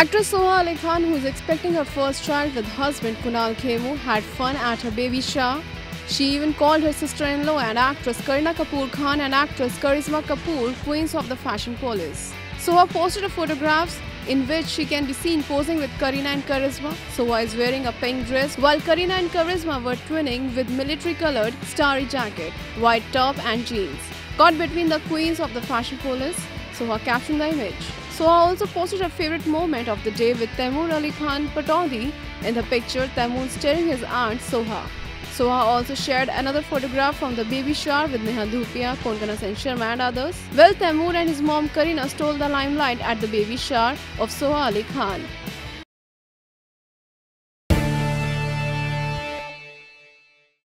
Actress Soha Ali Khan, who is expecting her first child with husband Kunal Kemmu, had fun at her baby shower. She even called her sister-in-law and actress Kareena Kapoor Khan and actress Karisma Kapoor queens of the fashion police. Soha posted a photographs in which she can be seen posing with Kareena and Karisma. Soha is wearing a pink dress while Kareena and Karisma were twinning with military colored starry jacket, white top and jeans. Caught between the queens of the fashion police, Soha captioned the image. Soha also posted her favorite moment of the day with Taimur Ali Khan Pataudi. In the picture, Taimur staring his aunt Soha. Soha also shared another photograph from the baby shower with Neha Dhupia, Konkana Sen Sharma and others. Well, Taimur and his mom Kareena stole the limelight at the baby shower of Soha Ali Khan.